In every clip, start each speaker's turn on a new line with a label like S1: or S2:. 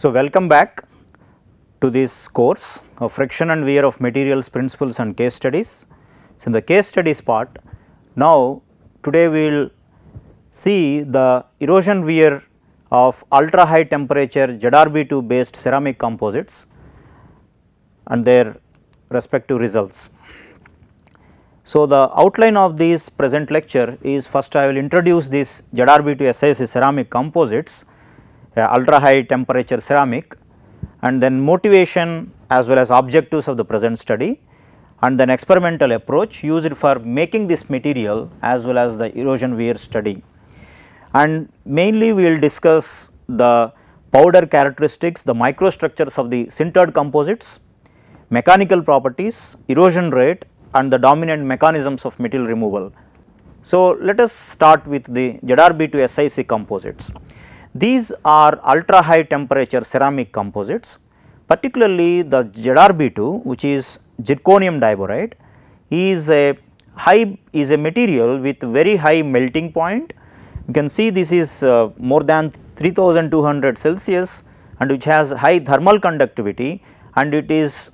S1: So, welcome back to this course of friction and wear of materials principles and case studies. So, in the case studies part now today we will see the erosion wear of ultra high temperature ZRB2 based ceramic composites and their respective results. So, the outline of this present lecture is first I will introduce this ZRB2 SiC ceramic composites ultra high temperature ceramic and then motivation as well as objectives of the present study and then experimental approach used for making this material as well as the erosion wear study. And mainly we will discuss the powder characteristics, the microstructures of the sintered composites, mechanical properties, erosion rate and the dominant mechanisms of material removal. So, let us start with the ZRB2 SiC composites. These are ultra high temperature ceramic composites particularly the ZRB2 which is zirconium diboride. Is a high is a material with very high melting point. You can see this is uh, more than 3200 Celsius and which has high thermal conductivity and it is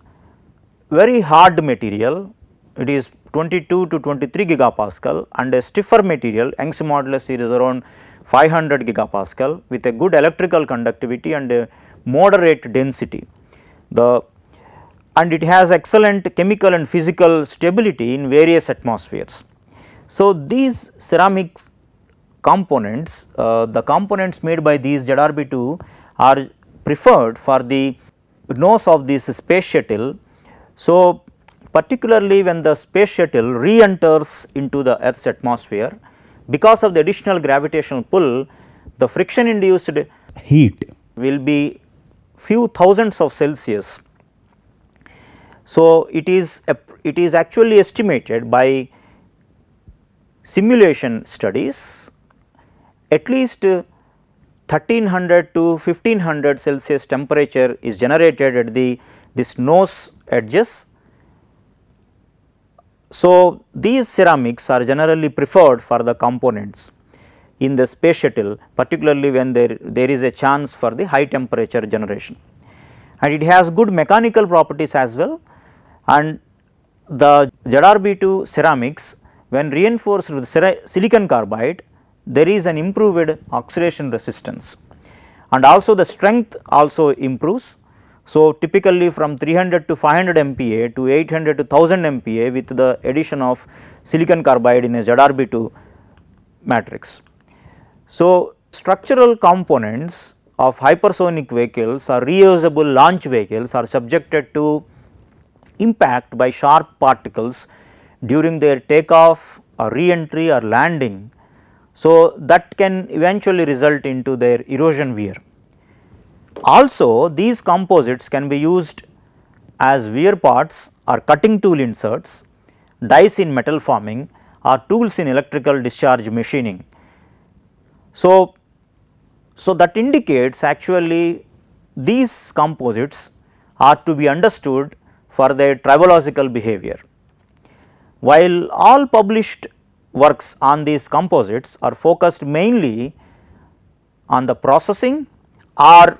S1: very hard material. It is 22 to 23 gigapascal and a stiffer material. Young's modulus is around 500 gigapascal with a good electrical conductivity and a moderate density. The and it has excellent chemical and physical stability in various atmospheres. So, these ceramic components, uh, the components made by these ZRB2 are preferred for the nose of this space shuttle. So, particularly when the space shuttle re-enters into the earth's atmosphere, because of the additional gravitational pull the friction induced heat will be few thousands of Celsius. So, it is a, it is actually estimated by simulation studies at least 1300 to 1500 Celsius temperature is generated at the this nose edges so, these ceramics are generally preferred for the components in the space shuttle particularly when there, there is a chance for the high temperature generation. And it has good mechanical properties as well. And the ZRB2 ceramics when reinforced with silicon carbide there is an improved oxidation resistance. And also the strength also improves so, typically from 300 to 500 MPa to 800 to 1000 MPa with the addition of silicon carbide in a ZRB2 matrix. So, structural components of hypersonic vehicles or reusable launch vehicles are subjected to impact by sharp particles during their takeoff or re-entry or landing. So, that can eventually result into their erosion wear. Also these composites can be used as wear parts or cutting tool inserts, dies in metal forming or tools in electrical discharge machining. So, so that indicates actually these composites are to be understood for their tribological behavior. While all published works on these composites are focused mainly on the processing or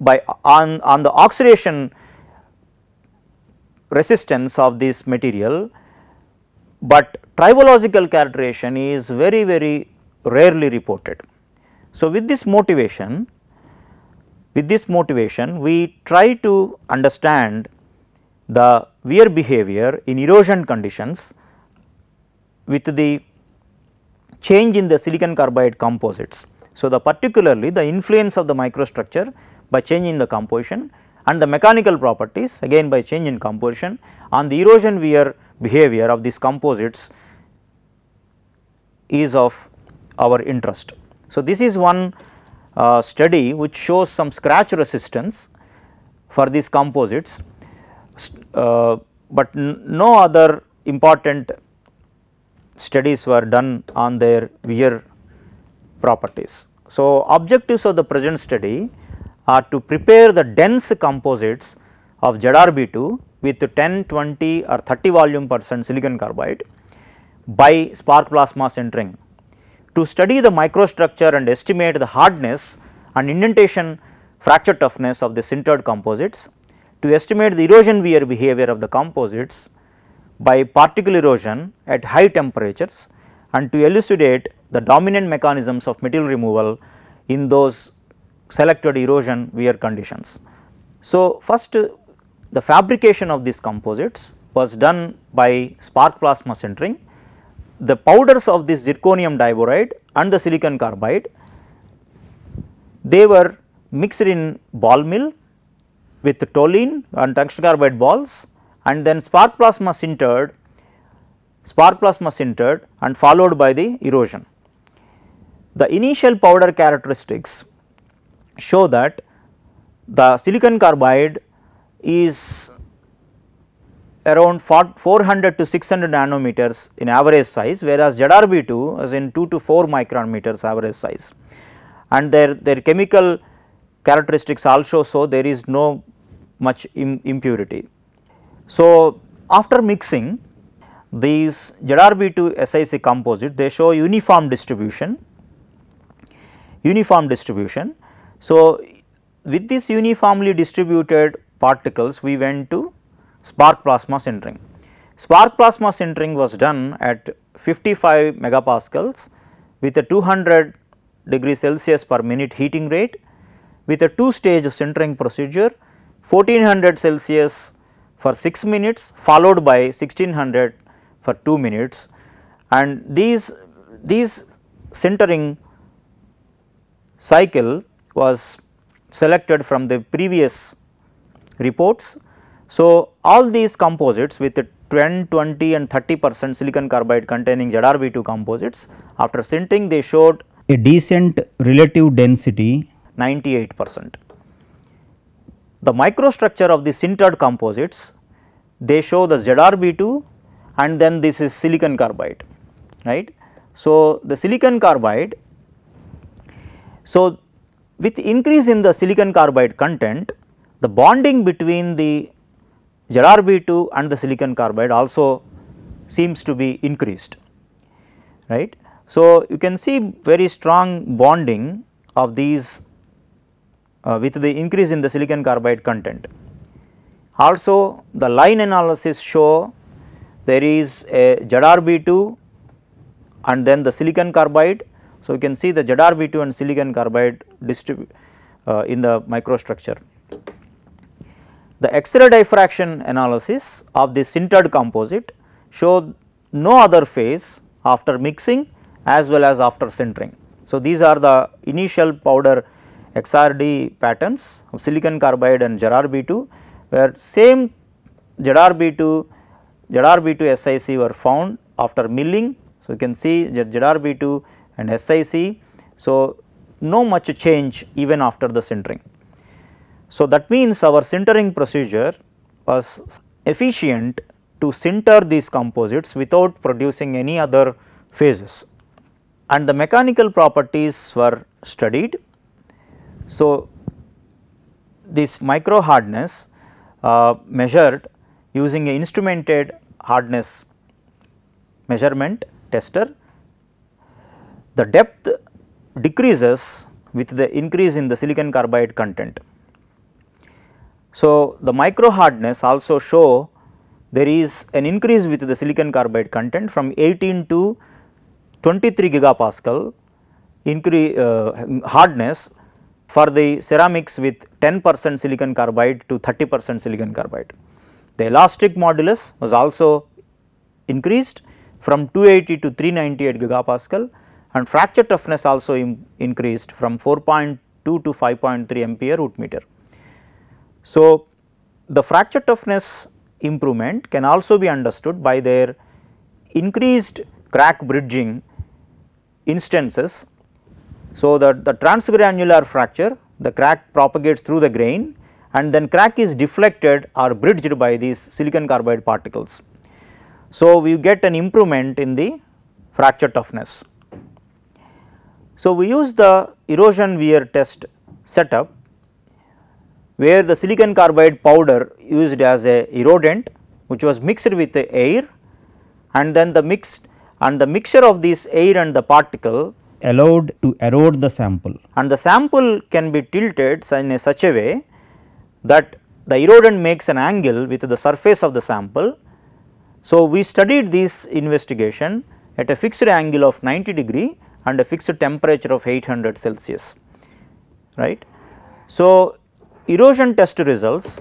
S1: by on, on the oxidation resistance of this material, but tribological characterization is very very rarely reported. So, with this motivation with this motivation we try to understand the wear behavior in erosion conditions with the change in the silicon carbide composites. So, the particularly the influence of the microstructure by changing the composition and the mechanical properties again by change in composition on the erosion wear behavior of these composites is of our interest. So, this is one uh, study which shows some scratch resistance for these composites, uh, but no other important studies were done on their wear properties. So, objectives of the present study are to prepare the dense composites of ZRB2 with 10, 20 or 30 volume percent silicon carbide by spark plasma sintering. To study the microstructure and estimate the hardness and indentation fracture toughness of the sintered composites to estimate the erosion wear behavior of the composites by particle erosion at high temperatures and to elucidate the dominant mechanisms of material removal in those selected erosion wear conditions. So, first the fabrication of these composites was done by spark plasma sintering. The powders of this zirconium diboride and the silicon carbide they were mixed in ball mill with toluene and tungsten carbide balls and then spark plasma sintered spark plasma sintered and followed by the erosion. The initial powder characteristics show that the silicon carbide is around 400 to 600 nanometers in average size whereas ZRB2 is in 2 to 4 micrometers average size and their, their chemical characteristics also show there is no much Im impurity. So, after mixing these ZRB2 SiC composite they show uniform distribution, uniform distribution. So, with this uniformly distributed particles we went to spark plasma sintering. Spark plasma sintering was done at 55 megapascals with a 200 degree Celsius per minute heating rate with a two stage sintering procedure 1400 Celsius for 6 minutes followed by 1600 for 2 minutes and these these sintering cycle was selected from the previous reports. So, all these composites with 10, 20 and 30 percent silicon carbide containing ZRB2 composites after sintering they showed a decent relative density 98 percent. The microstructure of the sintered composites they show the ZRB2 and then this is silicon carbide right. So, the silicon carbide so with increase in the silicon carbide content the bonding between the ZRB2 and the silicon carbide also seems to be increased right. So, you can see very strong bonding of these uh, with the increase in the silicon carbide content. Also the line analysis show there is a ZRB2 and then the silicon carbide. So, you can see the ZRB2 and silicon carbide distribute uh, in the microstructure. The X-ray diffraction analysis of the sintered composite show no other phase after mixing as well as after sintering. So, these are the initial powder XRD patterns of silicon carbide and ZRB2 where same ZRB2, ZRB2 SiC were found after milling. So, you can see ZRB2 and SiC. So, no much change even after the sintering. So, that means our sintering procedure was efficient to sinter these composites without producing any other phases and the mechanical properties were studied. So, this micro hardness uh, measured using a instrumented hardness measurement tester. The depth decreases with the increase in the silicon carbide content. So, the micro hardness also show there is an increase with the silicon carbide content from 18 to 23 gigapascal increase uh, hardness for the ceramics with 10 percent silicon carbide to 30 percent silicon carbide. The elastic modulus was also increased from 280 to 398 gigapascal and fracture toughness also increased from 4.2 to 5.3 MPa root meter. So, the fracture toughness improvement can also be understood by their increased crack bridging instances. So, that the transgranular fracture the crack propagates through the grain and then crack is deflected or bridged by these silicon carbide particles. So, we get an improvement in the fracture toughness. So, we use the erosion wear test setup where the silicon carbide powder used as a erodent which was mixed with the air and then the mixed and the mixture of this air and the particle
S2: allowed to erode the sample.
S1: and the sample can be tilted in a such a way that the erodent makes an angle with the surface of the sample. So, we studied this investigation at a fixed angle of 90 degree and a fixed temperature of 800 Celsius right. So, erosion test results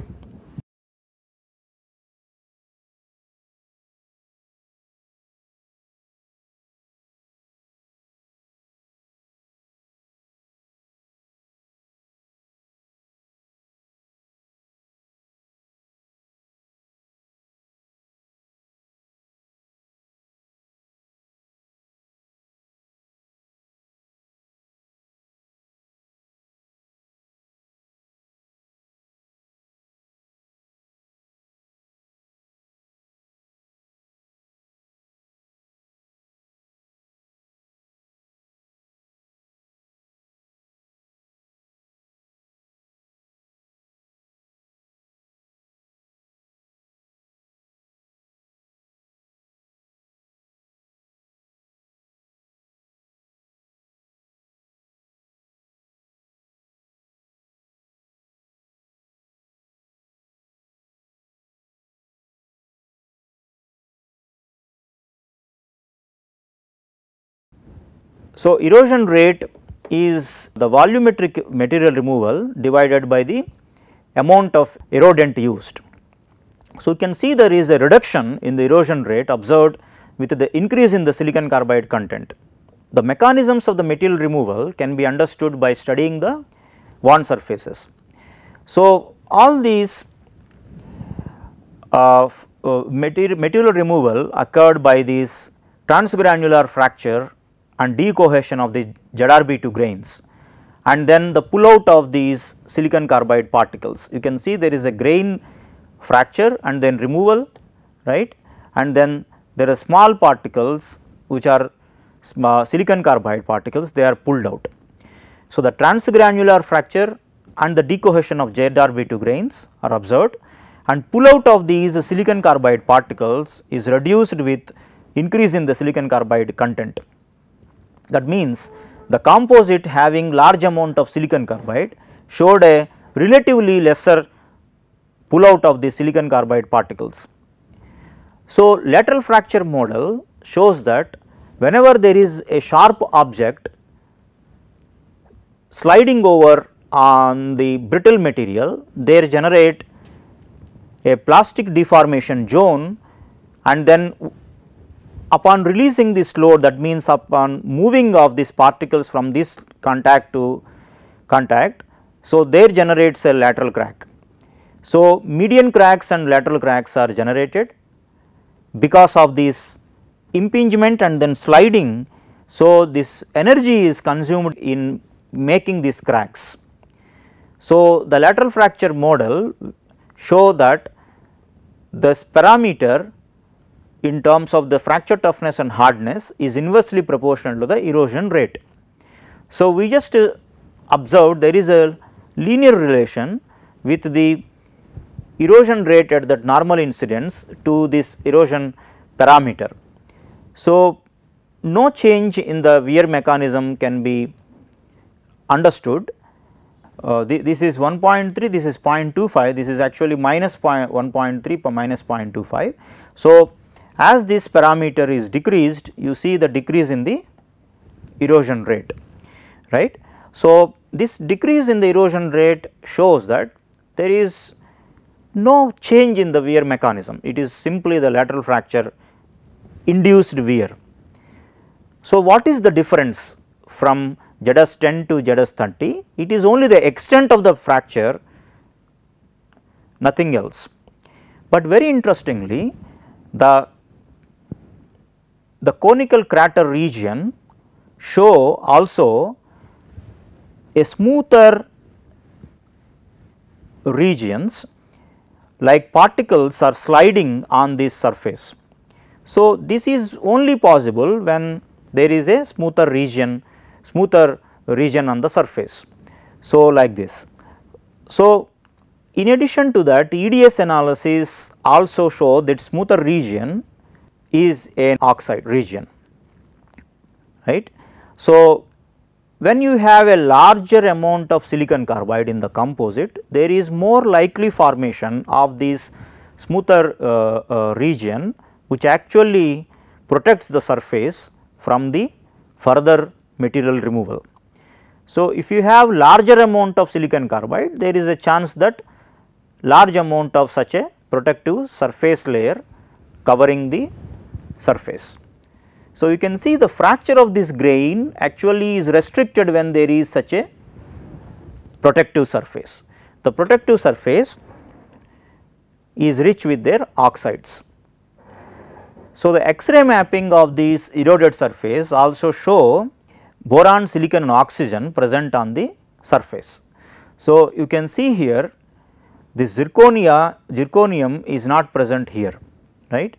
S1: So, erosion rate is the volumetric material removal divided by the amount of erodent used. So, you can see there is a reduction in the erosion rate observed with the increase in the silicon carbide content. The mechanisms of the material removal can be understood by studying the bond surfaces. So, all these uh, uh, material, material removal occurred by this transgranular fracture and decohesion of the ZrB2 grains and then the pull out of these silicon carbide particles. You can see there is a grain fracture and then removal right and then there are small particles which are uh, silicon carbide particles they are pulled out. So, the transgranular fracture and the decohesion of ZrB2 grains are observed and pull out of these silicon carbide particles is reduced with increase in the silicon carbide content. That means, the composite having large amount of silicon carbide showed a relatively lesser pull out of the silicon carbide particles. So, lateral fracture model shows that whenever there is a sharp object sliding over on the brittle material, they generate a plastic deformation zone and then upon releasing this load that means upon moving of these particles from this contact to contact. So, there generates a lateral crack. So, median cracks and lateral cracks are generated because of this impingement and then sliding. So, this energy is consumed in making these cracks. So, the lateral fracture model show that this parameter in terms of the fracture toughness and hardness is inversely proportional to the erosion rate. So, we just uh, observed there is a linear relation with the erosion rate at that normal incidence to this erosion parameter. So, no change in the wear mechanism can be understood. Uh, th this is 1.3, this is 0.25, this is actually minus 1.3 per minus 0.25. So, as this parameter is decreased you see the decrease in the erosion rate right. So, this decrease in the erosion rate shows that there is no change in the wear mechanism it is simply the lateral fracture induced wear. So, what is the difference from ZS 10 to ZS 30 it is only the extent of the fracture nothing else. But very interestingly the the conical crater region show also a smoother regions like particles are sliding on this surface. So, this is only possible when there is a smoother region smoother region on the surface. So, like this. So, in addition to that EDS analysis also show that smoother region is an oxide region right. So, when you have a larger amount of silicon carbide in the composite, there is more likely formation of this smoother uh, uh, region which actually protects the surface from the further material removal. So, if you have larger amount of silicon carbide, there is a chance that large amount of such a protective surface layer covering the surface. So, you can see the fracture of this grain actually is restricted when there is such a protective surface. The protective surface is rich with their oxides. So, the X-ray mapping of this eroded surface also show boron, silicon and oxygen present on the surface. So, you can see here this zirconia zirconium is not present here right.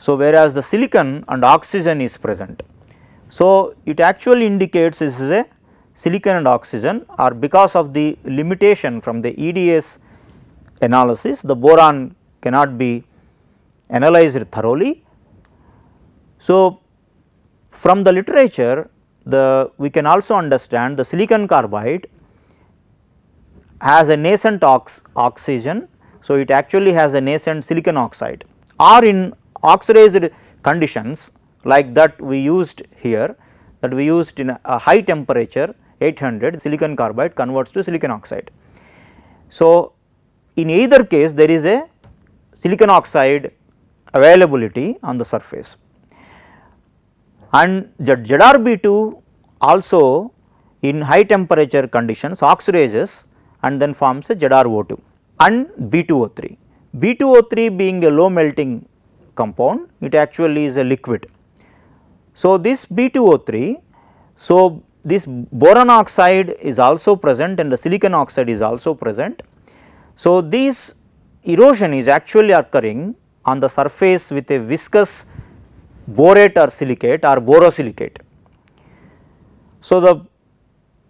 S1: So, whereas the silicon and oxygen is present. So, it actually indicates this is a silicon and oxygen or because of the limitation from the EDS analysis the boron cannot be analyzed thoroughly. So, from the literature the we can also understand the silicon carbide has a nascent ox oxygen. So, it actually has a nascent silicon oxide or in oxidized conditions like that we used here that we used in a high temperature 800 silicon carbide converts to silicon oxide. So, in either case there is a silicon oxide availability on the surface and ZrB2 also in high temperature conditions oxidizes and then forms a ZrO2 and B2O3. B2O3 being a low melting compound it actually is a liquid. So, this B2O3 so this boron oxide is also present and the silicon oxide is also present. So, this erosion is actually occurring on the surface with a viscous borate or silicate or borosilicate. So, the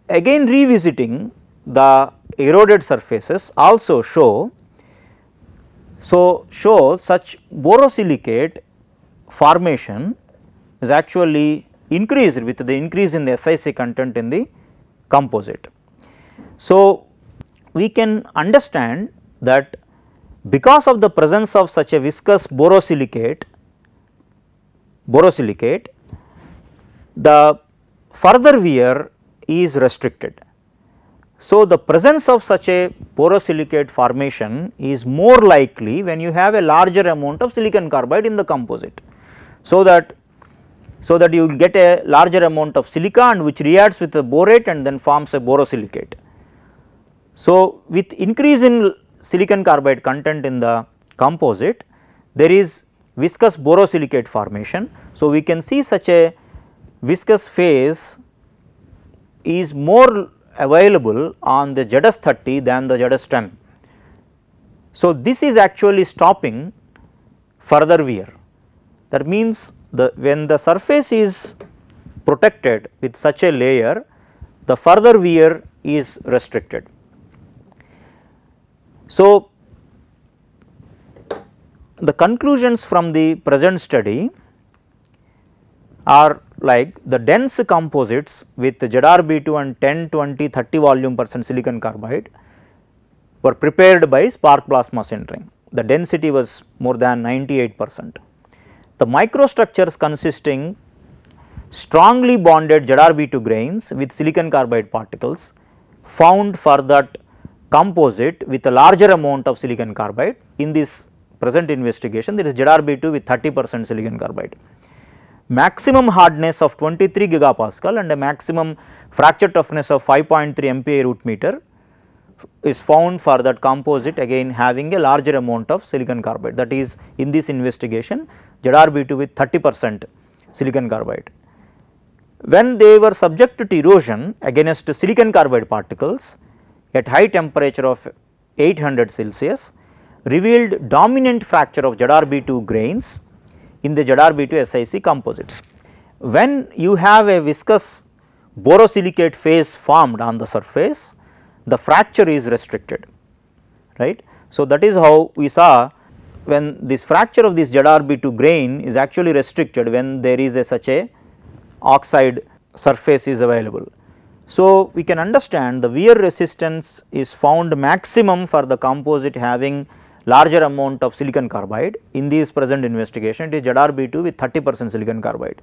S1: again revisiting the eroded surfaces also show so show such borosilicate formation is actually increased with the increase in the SiC content in the composite. So, we can understand that because of the presence of such a viscous borosilicate borosilicate the further wear is restricted. So, the presence of such a borosilicate formation is more likely when you have a larger amount of silicon carbide in the composite. So, that so that you get a larger amount of silicon which reacts with the borate and then forms a borosilicate. So, with increase in silicon carbide content in the composite there is viscous borosilicate formation. So, we can see such a viscous phase is more available on the ZS30 than the ZS10. So, this is actually stopping further wear that means the when the surface is protected with such a layer the further wear is restricted. So, the conclusions from the present study are like the dense composites with ZrB2 and 10, 20, 30 volume percent silicon carbide were prepared by spark plasma sintering. The density was more than 98 percent. The microstructures consisting strongly bonded ZrB2 grains with silicon carbide particles found for that composite with a larger amount of silicon carbide in this present investigation there is ZrB2 with 30 percent silicon carbide. Maximum hardness of 23 gigapascal and a maximum fracture toughness of 5.3 MPa root meter is found for that composite again having a larger amount of silicon carbide that is in this investigation ZrB2 with 30 percent silicon carbide. When they were subjected to erosion against silicon carbide particles at high temperature of 800 Celsius revealed dominant fracture of ZrB2 grains in the ZrB2 SiC composites. When you have a viscous borosilicate phase formed on the surface, the fracture is restricted, right. So, that is how we saw when this fracture of this ZrB2 grain is actually restricted when there is a such a oxide surface is available. So, we can understand the wear resistance is found maximum for the composite having larger amount of silicon carbide in this present investigation it is ZrB2 with 30 percent silicon carbide.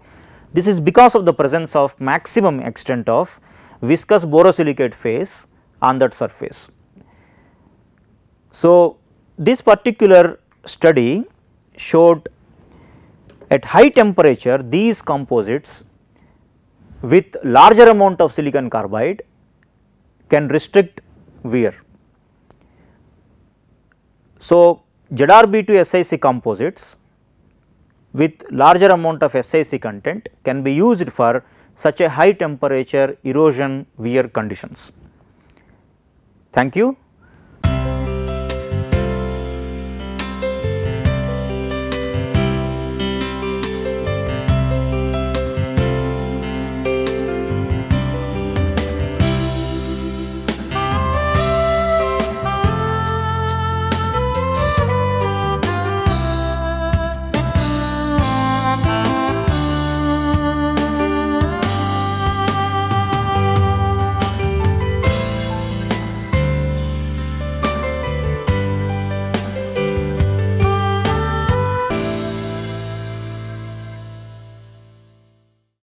S1: This is because of the presence of maximum extent of viscous borosilicate phase on that surface. So, this particular study showed at high temperature these composites with larger amount of silicon carbide can restrict wear. So, ZrB2 SiC composites with larger amount of SiC content can be used for such a high temperature erosion wear conditions. Thank you.